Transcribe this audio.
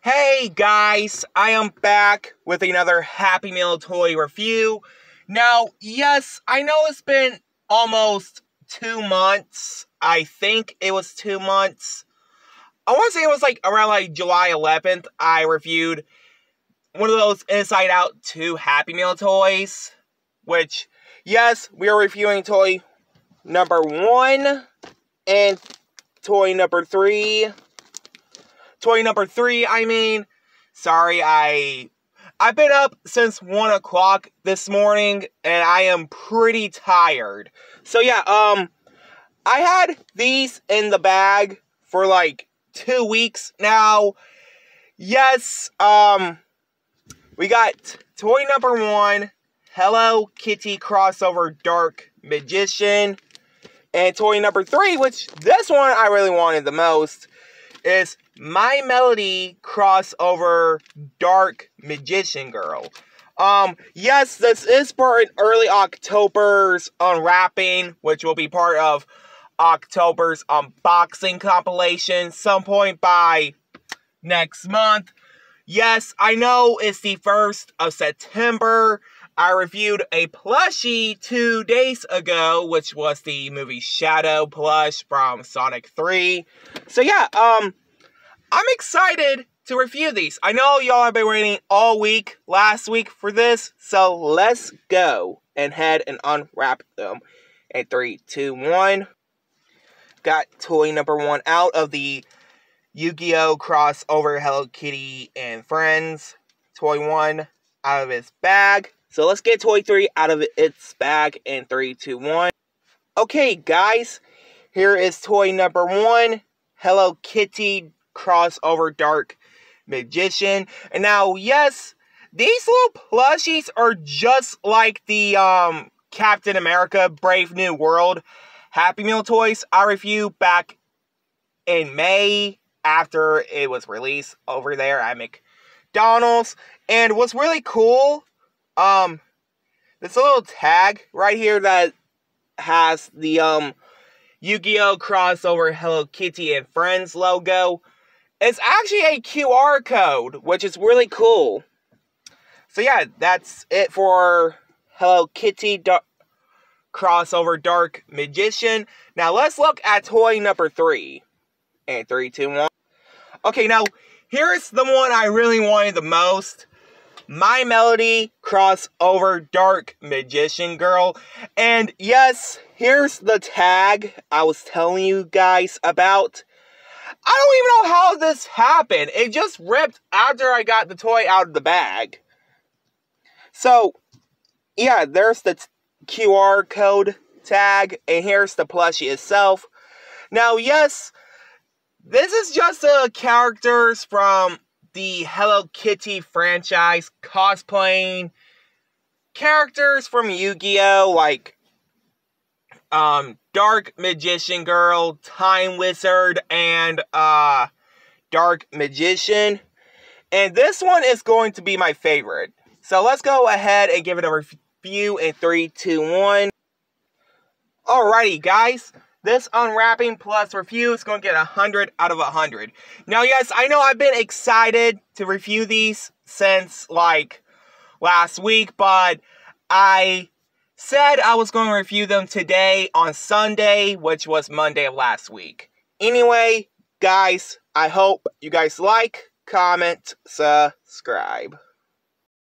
Hey guys, I am back with another Happy Meal toy review. Now, yes, I know it's been almost two months. I think it was two months. I want to say it was like around like July 11th. I reviewed one of those Inside Out 2 Happy Meal toys. Which, yes, we are reviewing toy number one and toy number three. Toy number three, I mean. Sorry, I I've been up since one o'clock this morning and I am pretty tired. So yeah, um I had these in the bag for like two weeks now. Yes, um we got toy number one, Hello Kitty crossover Dark Magician. And toy number three, which this one I really wanted the most, is My Melody crossover Dark Magician Girl. Um, yes, this is for an early October's unwrapping, which will be part of October's unboxing compilation some point by next month. Yes, I know it's the 1st of September. I reviewed a plushie two days ago, which was the movie Shadow plush from Sonic 3. So yeah, um, I'm excited to review these. I know y'all have been waiting all week, last week for this, so let's go and head and unwrap them. In three, two, one. Got toy number one out of the Yu-Gi-Oh! crossover Hello Kitty and Friends. Toy one out of its bag. So let's get toy three out of its bag in three, two, one. Okay, guys, here is toy number one, Hello Kitty crossover Dark Magician. And now, yes, these little plushies are just like the um, Captain America Brave New World Happy Meal toys I reviewed back in May after it was released over there at McDonald's. And what's really cool um, this little tag right here that has the um Yu-Gi-Oh crossover Hello Kitty and Friends logo. It's actually a QR code, which is really cool. So yeah, that's it for Hello Kitty crossover Dark Magician. Now let's look at toy number three. And three, two, one. Okay, now here's the one I really wanted the most. My Melody crossover Dark Magician Girl. And yes, here's the tag I was telling you guys about. I don't even know how this happened. It just ripped after I got the toy out of the bag. So, yeah, there's the QR code tag, and here's the plushie itself. Now, yes, this is just the characters from the Hello Kitty franchise cosplaying characters from Yu-Gi-Oh! like um Dark Magician Girl, Time Wizard, and uh Dark Magician. And this one is going to be my favorite. So let's go ahead and give it a review in three, two, one. Alrighty, guys this unwrapping plus review is going to get 100 out of 100. Now, yes, I know I've been excited to review these since, like, last week, but I said I was going to review them today on Sunday, which was Monday of last week. Anyway, guys, I hope you guys like, comment, subscribe.